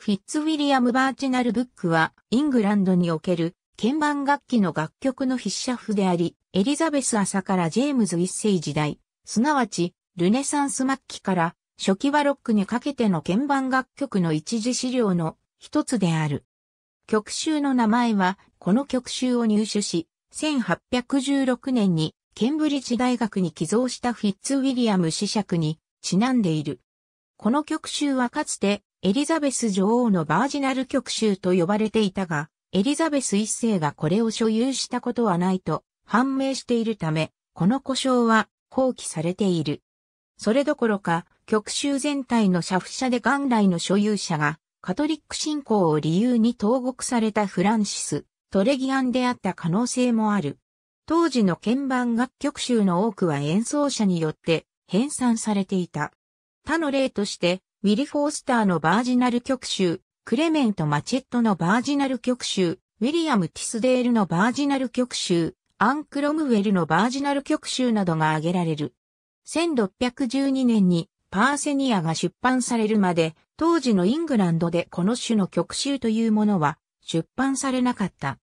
フィッツウィリアム・バーチナル・ブックは、イングランドにおける鍵盤楽器の楽曲の筆者譜であり、エリザベス朝からジェームズ一世時代、すなわち、ルネサンス末期から初期バロックにかけての鍵盤楽曲の一次資料の一つである。曲集の名前は、この曲集を入手し、1816年にケンブリッジ大学に寄贈したフィッツウィリアム子爵にちなんでいる。この曲集はかつてエリザベス女王のバージナル曲集と呼ばれていたが、エリザベス一世がこれを所有したことはないと判明しているため、この故障は放棄されている。それどころか、曲集全体の写譜者で元来の所有者が、カトリック信仰を理由に投獄されたフランシス、トレギアンであった可能性もある。当時の鍵盤楽曲集の多くは演奏者によって編纂されていた。他の例として、ウィリ・フォースターのバージナル曲集、クレメント・マチェットのバージナル曲集、ウィリアム・ティスデールのバージナル曲集、アン・クロムウェルのバージナル曲集などが挙げられる。1612年にパーセニアが出版されるまで、当時のイングランドでこの種の曲集というものは出版されなかった。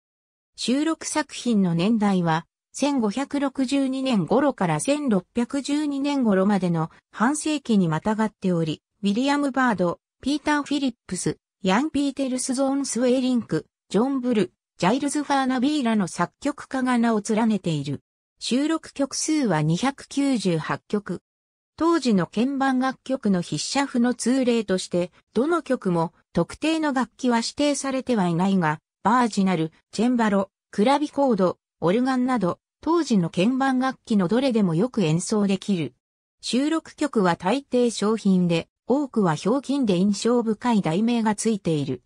収録作品の年代は1562年頃から1612年頃までの半世紀にまたがっており、ウィリアム・バード、ピーター・フィリップス、ヤン・ピーテルスゾーン・スウェーリンク、ジョン・ブル、ジャイルズ・ファーナビーらの作曲家が名を連ねている。収録曲数は298曲。当時の鍵盤楽曲の筆者譜の通例として、どの曲も特定の楽器は指定されてはいないが、バージナル、チェンバロ、クラビコード、オルガンなど、当時の鍵盤楽器のどれでもよく演奏できる。収録曲は大抵商品で、多くは表金で印象深い題名がついている。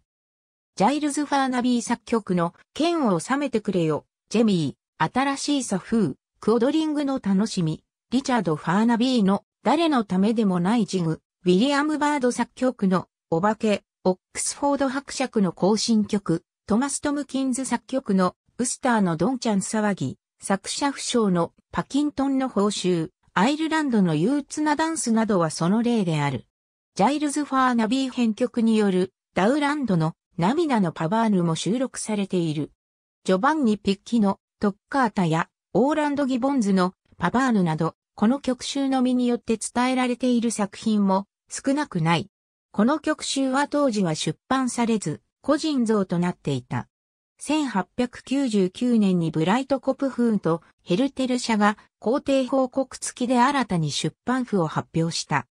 ジャイルズ・ファーナビー作曲の剣を収めてくれよ、ジェミー、新しいソフー、クオドリングの楽しみ、リチャード・ファーナビーの誰のためでもないジグ、ウィリアム・バード作曲のお化け、オックスフォード伯爵の行進曲、トマス・トムキンズ作曲の。ウスターのドンチャン騒ぎ、作者不詳のパキントンの報酬、アイルランドの憂鬱なダンスなどはその例である。ジャイルズ・ファーナビー編曲によるダウランドの涙のパバーヌも収録されている。ジョバンニ・ピッキのトッカータやオーランド・ギボンズのパバーヌなど、この曲集のみによって伝えられている作品も少なくない。この曲集は当時は出版されず、個人蔵となっていた。1899年にブライトコプフ・ウント・ヘルテル社が校訂報告付きで新たに出版譜を発表した。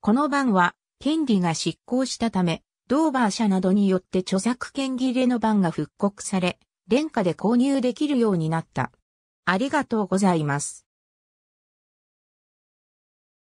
この版は権利が失効したため、ドーバー社などによって著作権切れの版が復刻され、廉価で購入できるようになった。ありがとうございます。